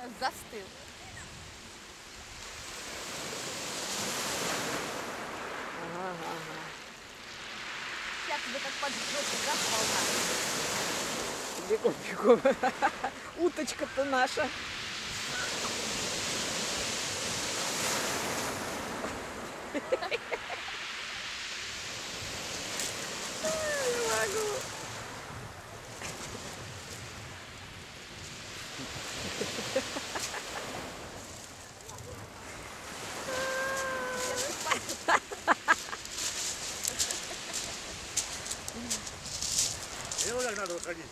Застыл. Ага, ага. Сейчас тебе как поджжет, да, волна? Бегом, бегом. Уточка-то наша. Не могу. Evo da na dosadnji.